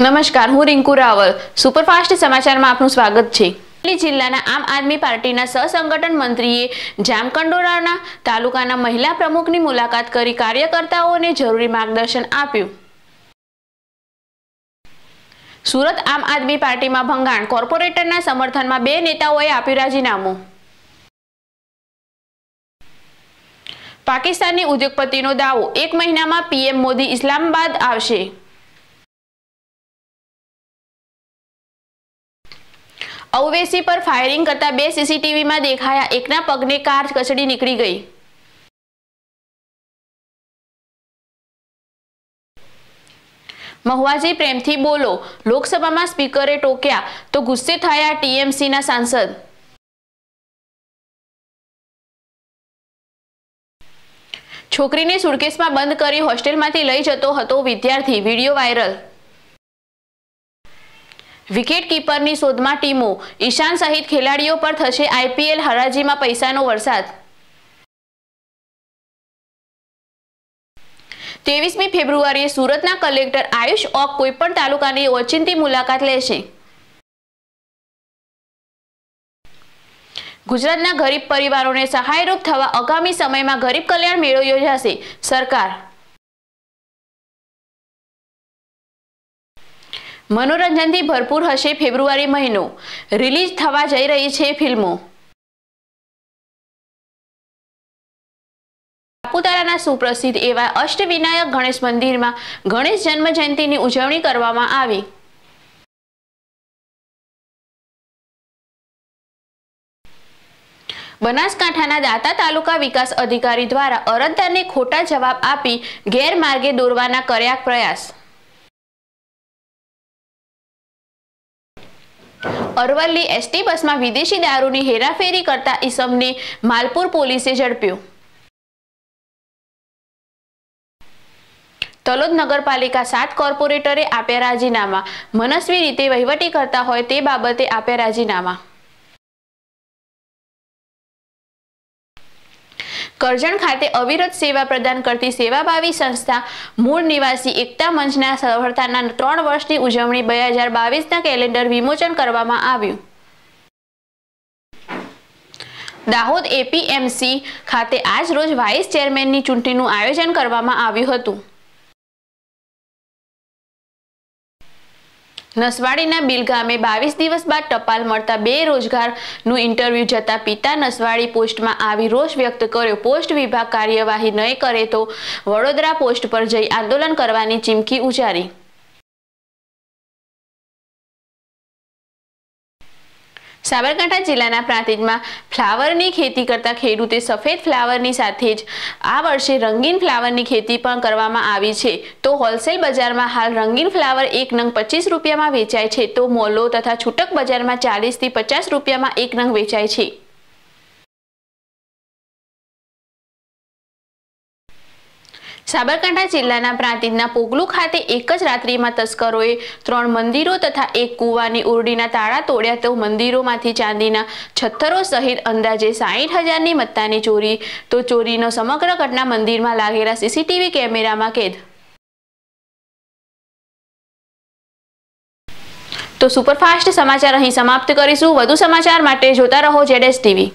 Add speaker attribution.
Speaker 1: નમસ્કાર હું રિંકુ રાવલ. સુપરફાસ્ટ સમાચારમાં આપનું સ્વાગત છે. અરવલ્લી જિલ્લાના આમ આદમી પાર્ટીના સહસંગઠન મંત્રીએ જામકંડોરાના તાલુકાના મહિલા પ્રમુખની મુલાકાત કરી કાર્યકર્તાઓને જરૂરી માર્ગદર્શન આપ્યું. સુરત આમ આદમી પાર્ટીમાં ભંગાણ, કોર્પોરેટરના સમર્થનમાં બે નેતાઓએ આપ્યું રાજીનામું. પાકિસ્તાની ઉદ્યોગપતિનો દાવો, એક મહિનામાં પીએમ મોદી ઇસ્લામાબાદ આવશે. ઔવેસી પર ફાયરિંગ કરતા બે સીસીટીવીમાં દેખાયા. એકના પગને કાર કચડી નીકળી ગઈ. મહુવાજી પ્રેમથી બોલો, લોકસભામાં સ્પીકરે ટોક્યા, તો ગુસ્સે થયા ટીએમસીના સાંસદ. છોકરીને સુરકેસમાં બંધ કરી હોસ્ટેલમાંથી લઈ જતો હતો વિદ્યાર્થી. Video viral. વિકેટ કીપરની શોધમાં ટીમો. ઈશાન સહિત ખેલાડીઓ પર થશે આઈપીએલ હરાજીમાં પૈસાનો વરસાદ. ત્રેવીસમી ફેબ્રુઆરીએ સુરતના કલેક્ટર આયુષ ઓક કોઈપણ તાલુકાની ઓચિંતી મુલાકાત લેશે. ગુજરાતના ગરીબ પરિવારોને સહાયરૂપ થવા આગામી સમયમાં ગરીબ કલ્યાણ મેળો યોજાશે. સરકાર મનોરંજનથી ભરપૂર હશે ફેબ્રુઆરી મહિનો. રિલીઝ થવા જઈ રહી છે ફિલ્મો. સાપુતારાના સુપ્રસિદ્ધ એવા અષ્ટવિનાયક ગણેશ મંદિરમાં ગણેશ જન્મ જયંતિની ઉજવણી કરવામાં આવી. બનાસકાંઠાના દાતા તાલુકા વિકાસ અધિકારી દ્વારા અરજદારને ખોટા જવાબ આપી ગેરમાર્ગે દોરવાના કર્યા પ્રયાસ. અરવલ્લી એસટી બસમાં વિદેશી દારૂની હેરાફેરી કરતા ઈસમને માલપુર પોલીસે ઝડપ્યો. તલોદ નગરપાલિકા સાત કોર્પોરેટરે આપ્યા રાજીનામા. મનસ્વી રીતે વહીવટી કરતા હોય તે બાબતે આપ્યા રાજીનામા. કરજણ ખાતે અવિરત સેવા પ્રદાન કરતી સેવાભાવી સંસ્થા મૂળ નિવાસી એકતા મંચના સફળતાના ત્રણ વર્ષની ઉજવણી બે હજાર બાવીસના કેલેન્ડર વિમોચન કરવામાં આવ્યું. દાહોદ એપીએમસી ખાતે આજ રોજ વાઇસ ચેરમેનની ચૂંટણીનું આયોજન કરવામાં આવ્યું હતું. નસવાડીના બિલ ગામે બાવીસ દિવસ બાદ ટપાલ મળતા બે રોજગારનું ઇન્ટરવ્યૂ જતા પિતા નસવાડી પોસ્ટમાં આવી રોષ વ્યક્ત કર્યો. પોસ્ટ વિભાગ કાર્યવાહી નહીં કરે તો વડોદરા પોસ્ટ પર જઈ આંદોલન કરવાની ચીમકી ઉચ્ચારી સાબરકાંઠા જિલ્લાના પ્રાંતિજમાં ફ્લાવરની ખેતી કરતા ખેડૂતે સફેદ ફ્લાવરની સાથે જ આ વર્ષે રંગીન ફ્લાવરની ખેતી પણ કરવામાં આવી છે. તો હોલસેલ બજારમાં હાલ રંગીન ફ્લાવર એક નંગ પચીસ રૂપિયામાં વેચાય છે. તો મોલો તથા છૂટક બજારમાં ચાલીસથી પચાસ રૂપિયામાં એક નંગ વેચાય છે. સાબરકાંઠા જિલ્લાના પ્રાંતિજના પોગલુ ખાતે એક જ રાત્રિમાં તસ્કરોએ ત્રણ મંદિરો તથા એક કૂવાની ઓરડીના તાળા તોડ્યા તો મંદિરોમાંથી ચાંદીના છથ્થરો સહિત અંદાજે સાહીઠ હજારની મત્તાની ચોરી. તો ચોરીનો સમગ્ર ઘટના મંદિરમાં લાગેલા સીસીટીવી કેમેરામાં કેદ. તો સુપરફાસ્ટ સમાચાર અહીં સમાપ્ત કરીશું. વધુ સમાચાર માટે જોતા રહો જેડેસ ટીવી.